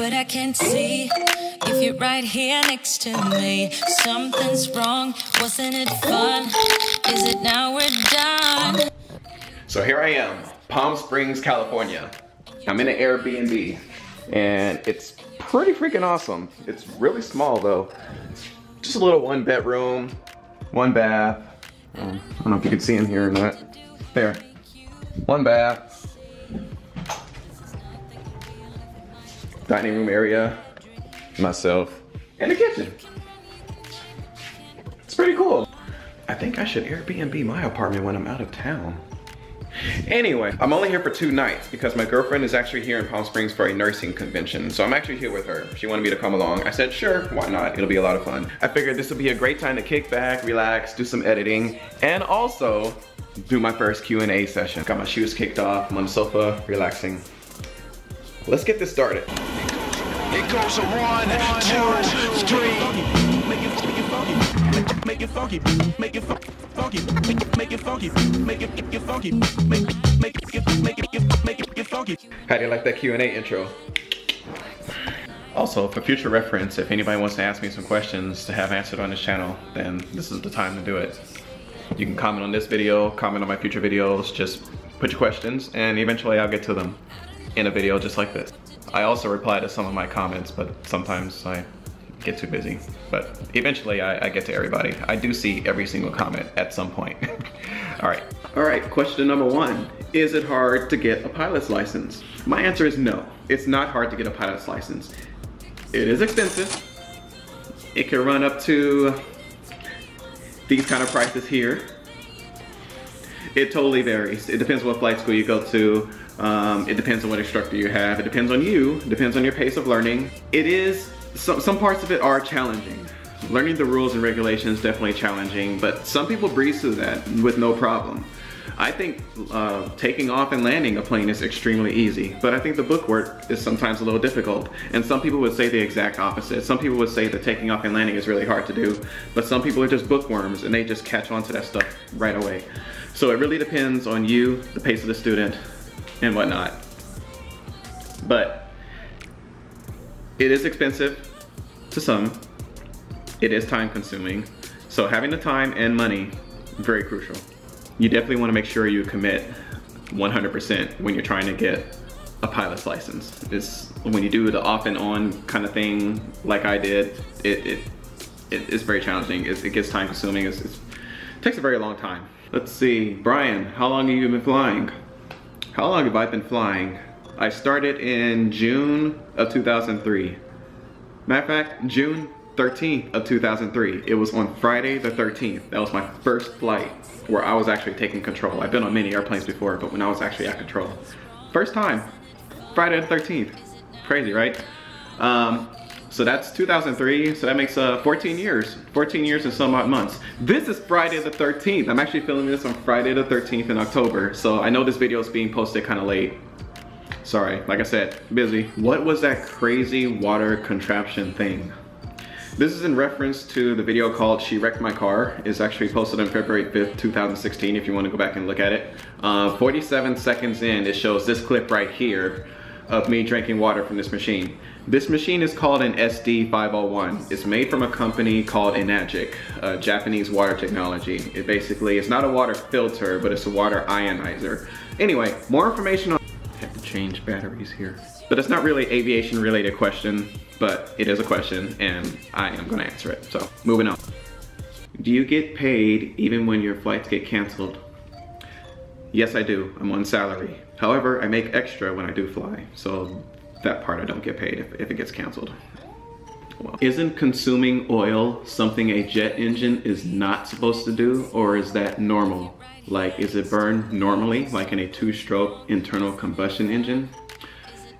but I can't see if you're right here next to me. Something's wrong, wasn't it fun? Is it now we're done? So here I am, Palm Springs, California. I'm in an Airbnb and it's pretty freaking awesome. It's really small though. Just a little one bedroom, one bath. Um, I don't know if you can see in here or not. There, one bath. Dining room area, myself, and the kitchen. It's pretty cool. I think I should Airbnb my apartment when I'm out of town. Anyway, I'm only here for two nights because my girlfriend is actually here in Palm Springs for a nursing convention. So I'm actually here with her. She wanted me to come along. I said, sure, why not? It'll be a lot of fun. I figured this would be a great time to kick back, relax, do some editing, and also do my first Q&A session. Got my shoes kicked off, I'm on the sofa, relaxing. Let's get this started. It goes a one, two, three. Make it, make it funky. Make it funky. Make it funky. Make it, make it funky. Make it, make it. Make, make it, make it, make it, make it funky. How do you like that Q&A intro? Also, for future reference, if anybody wants to ask me some questions to have answered on this channel, then this is the time to do it. You can comment on this video, comment on my future videos, just put your questions, and eventually I'll get to them in a video just like this. I also reply to some of my comments, but sometimes I get too busy. But eventually I, I get to everybody. I do see every single comment at some point. All right. All right, question number one. Is it hard to get a pilot's license? My answer is no. It's not hard to get a pilot's license. It is expensive. It can run up to these kind of prices here. It totally varies. It depends what flight school you go to. Um, it depends on what instructor you have. It depends on you. It depends on your pace of learning. It is, some, some parts of it are challenging. Learning the rules and regulations definitely challenging, but some people breeze through that with no problem. I think uh, taking off and landing a plane is extremely easy, but I think the book work is sometimes a little difficult. And some people would say the exact opposite. Some people would say that taking off and landing is really hard to do, but some people are just bookworms and they just catch on to that stuff right away. So it really depends on you, the pace of the student, and whatnot. But it is expensive to some. It is time consuming. So having the time and money, very crucial. You definitely wanna make sure you commit 100% when you're trying to get a pilot's license. It's when you do the off and on kind of thing like I did, it, it, it it's very challenging. It gets time consuming. It's, it's, it takes a very long time. Let's see, Brian, how long have you been flying? How long have I been flying? I started in June of 2003. Matter of fact, June 13th of 2003. It was on Friday the 13th. That was my first flight where I was actually taking control. I've been on many airplanes before, but when I was actually at control. First time, Friday the 13th. Crazy, right? Um, so that's 2003, so that makes uh, 14 years. 14 years and some odd months. This is Friday the 13th. I'm actually filming this on Friday the 13th in October, so I know this video is being posted kind of late. Sorry, like I said, busy. What was that crazy water contraption thing? This is in reference to the video called She Wrecked My Car. It's actually posted on February 5th, 2016 if you want to go back and look at it. Uh, 47 seconds in, it shows this clip right here of me drinking water from this machine. This machine is called an SD501. It's made from a company called Enagic, Japanese water technology. It basically, it's not a water filter, but it's a water ionizer. Anyway, more information on, change batteries here. But it's not really aviation related question, but it is a question and I am gonna answer it. So moving on. Do you get paid even when your flights get canceled? Yes, I do. I'm on salary. However, I make extra when I do fly. So that part I don't get paid if, if it gets canceled. Isn't consuming oil something a jet engine is not supposed to do or is that normal? Like, is it burned normally, like in a two-stroke internal combustion engine?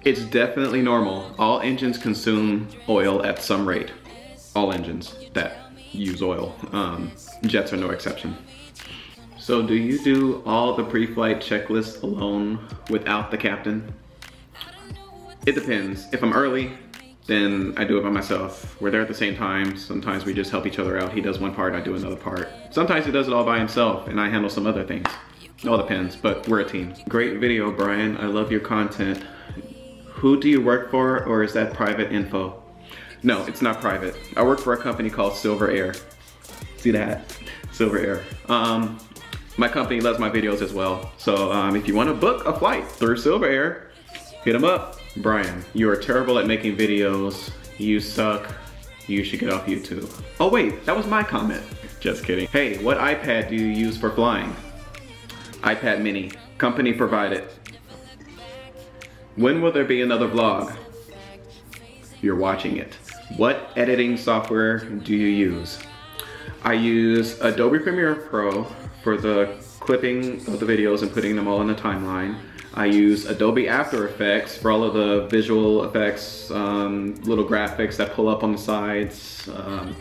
It's definitely normal. All engines consume oil at some rate. All engines that use oil. Um, jets are no exception. So do you do all the pre-flight checklists alone without the captain? It depends. If I'm early, then I do it by myself. We're there at the same time. Sometimes we just help each other out. He does one part, I do another part. Sometimes he does it all by himself and I handle some other things. It all depends, but we're a team. Great video, Brian. I love your content. Who do you work for or is that private info? No, it's not private. I work for a company called Silver Air. See that? Silver Air. Um, my company loves my videos as well. So um, if you want to book a flight through Silver Air, hit them up. Brian, you are terrible at making videos. You suck. You should get off YouTube. Oh wait, that was my comment. Just kidding. Hey, what iPad do you use for flying? iPad mini, company provided. When will there be another vlog? You're watching it. What editing software do you use? I use Adobe Premiere Pro for the clipping of the videos and putting them all in the timeline. I use Adobe After Effects for all of the visual effects, um, little graphics that pull up on the sides, um,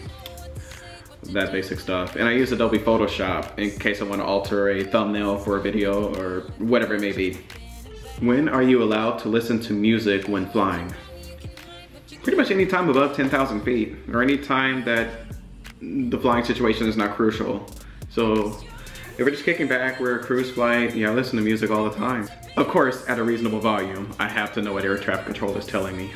that basic stuff. And I use Adobe Photoshop in case I want to alter a thumbnail for a video or whatever it may be. When are you allowed to listen to music when flying? Pretty much any time above 10,000 feet or any time that the flying situation is not crucial. So if we're just kicking back, we're a cruise flight, yeah, I listen to music all the time. Of course, at a reasonable volume. I have to know what air traffic control is telling me.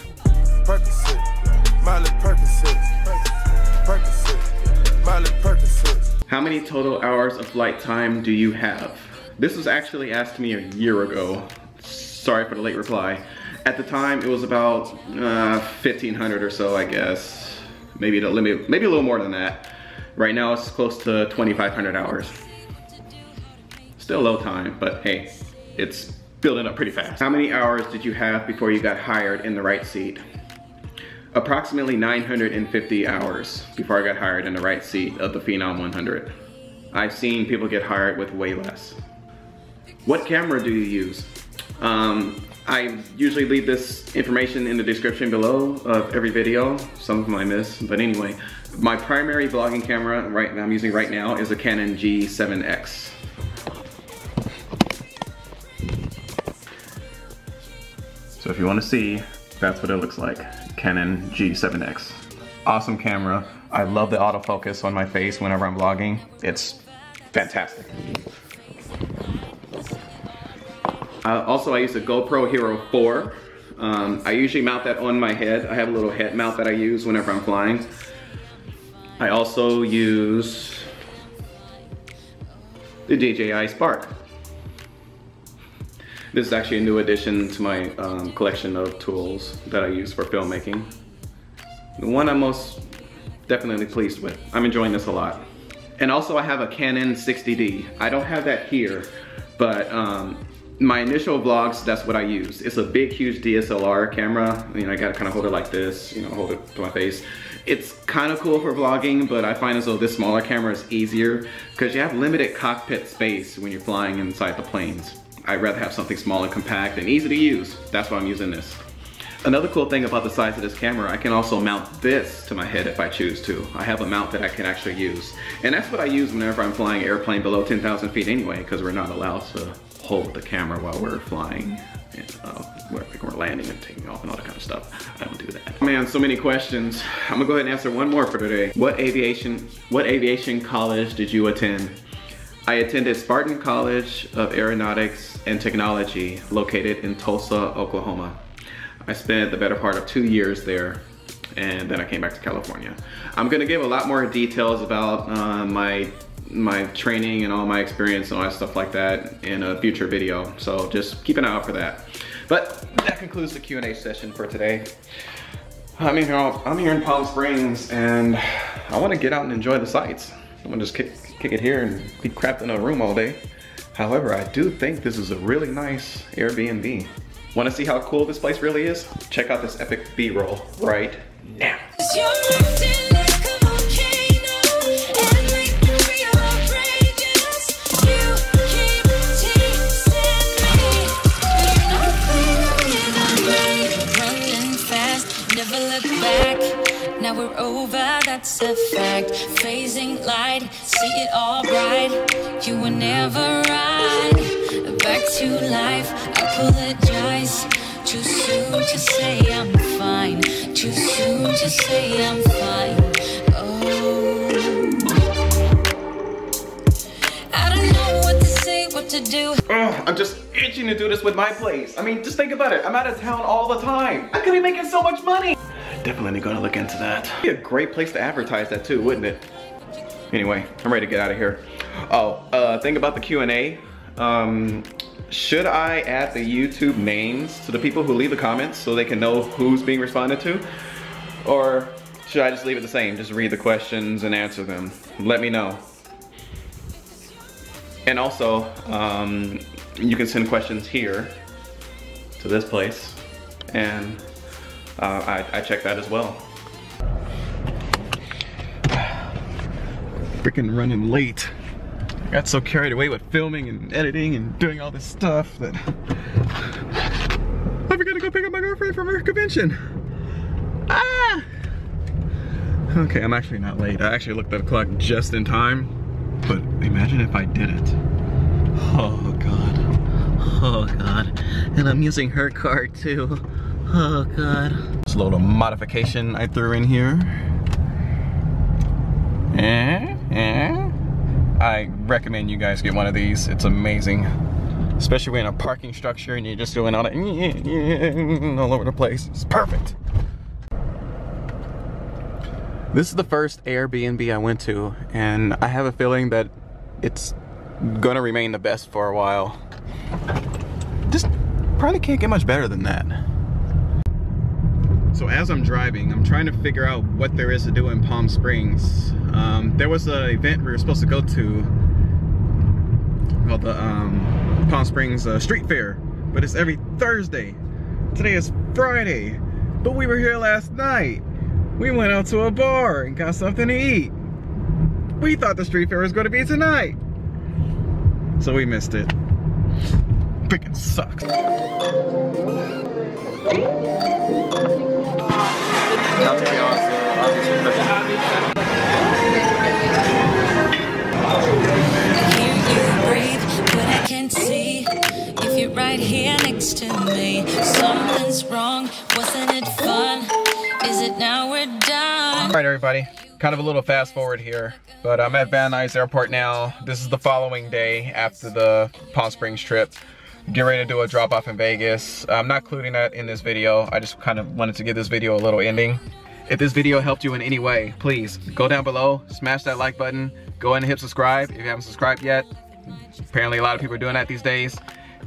How many total hours of flight time do you have? This was actually asked me a year ago. Sorry for the late reply. At the time, it was about uh, 1,500 or so, I guess. Maybe, maybe, maybe a little more than that. Right now, it's close to 2,500 hours. Still low time, but hey, it's building up pretty fast. How many hours did you have before you got hired in the right seat? Approximately 950 hours before I got hired in the right seat of the Phenom 100. I've seen people get hired with way less. What camera do you use? Um, I usually leave this information in the description below of every video. Some of them I miss, but anyway. My primary vlogging camera right I'm using right now is a Canon G7X. So if you want to see, that's what it looks like. Canon G7X. Awesome camera. I love the autofocus on my face whenever I'm vlogging. It's fantastic. Uh, also, I use a GoPro Hero 4. Um, I usually mount that on my head. I have a little head mount that I use whenever I'm flying. I also use the DJI Spark. This is actually a new addition to my um, collection of tools that I use for filmmaking. The one I'm most definitely pleased with. I'm enjoying this a lot. And also I have a Canon 60D. I don't have that here, but um, my initial vlogs, that's what I use. It's a big, huge DSLR camera. You know, I gotta kind of hold it like this, you know, hold it to my face. It's kind of cool for vlogging, but I find as though this smaller camera is easier because you have limited cockpit space when you're flying inside the planes. I'd rather have something small and compact and easy to use. That's why I'm using this. Another cool thing about the size of this camera, I can also mount this to my head if I choose to. I have a mount that I can actually use. And that's what I use whenever I'm flying an airplane below 10,000 feet anyway, because we're not allowed to hold the camera while we're flying. And, uh, we're, we're landing and taking off and all that kind of stuff. I don't do that. Man, so many questions. I'm gonna go ahead and answer one more for today. What aviation, what aviation college did you attend? I attended Spartan College of Aeronautics and Technology located in Tulsa, Oklahoma. I spent the better part of two years there and then I came back to California. I'm gonna give a lot more details about uh, my my training and all my experience and all that stuff like that in a future video. So just keep an eye out for that. But that concludes the Q&A session for today. I'm here, I'm here in Palm Springs and I wanna get out and enjoy the sights. I'm gonna just kick, kick it here and be crapped in a room all day. However, I do think this is a really nice Airbnb. Wanna see how cool this place really is? Check out this epic B-roll right. Now life, apologize. Too soon to say I'm fine. Too soon you say I'm fine. Oh, to to do. Ugh, I'm just itching to do this with my place. I mean, just think about it. I'm out of town all the time. I could be making so much money. Definitely gonna look into that. Be a great place to advertise that too, wouldn't it? Anyway, I'm ready to get out of here. Oh, uh, thing about the Q&A. Um, should I add the YouTube names to the people who leave the comments so they can know who's being responded to? Or should I just leave it the same? Just read the questions and answer them. Let me know. And also, um, you can send questions here to this place, and uh, I, I check that as well. Freaking running late. Got so carried away with filming and editing and doing all this stuff that I forgot to go pick up my girlfriend from her convention. Ah! Okay, I'm actually not late. I actually looked at the clock just in time, but imagine if I didn't. Oh God. Oh God. And I'm using her card too. Oh God. Just a little modification I threw in here. Eh, eh. I recommend you guys get one of these. It's amazing. Especially when in a parking structure and you're just doing all that all over the place. It's perfect. This is the first Airbnb I went to, and I have a feeling that it's gonna remain the best for a while. Just probably can't get much better than that. So as I'm driving, I'm trying to figure out what there is to do in Palm Springs. Um, there was an event we were supposed to go to called the um, Palm Springs uh, Street Fair, but it's every Thursday. Today is Friday, but we were here last night. We went out to a bar and got something to eat. We thought the street fair was going to be tonight. So we missed it. Freaking sucks. Right here next to me. Something's wrong, wasn't it fun? Is it now we're done? All right, everybody. Kind of a little fast forward here, but I'm at Van Nuys Airport now. This is the following day after the Palm Springs trip. Get ready to do a drop off in Vegas. I'm not including that in this video. I just kind of wanted to give this video a little ending. If this video helped you in any way, please go down below, smash that like button, go and hit subscribe if you haven't subscribed yet. Apparently a lot of people are doing that these days.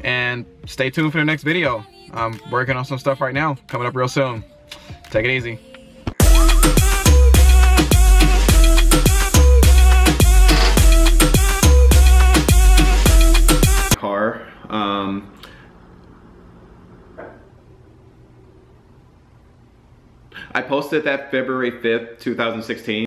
And stay tuned for the next video. I'm working on some stuff right now, coming up real soon. Take it easy. Posted that February 5th, 2016.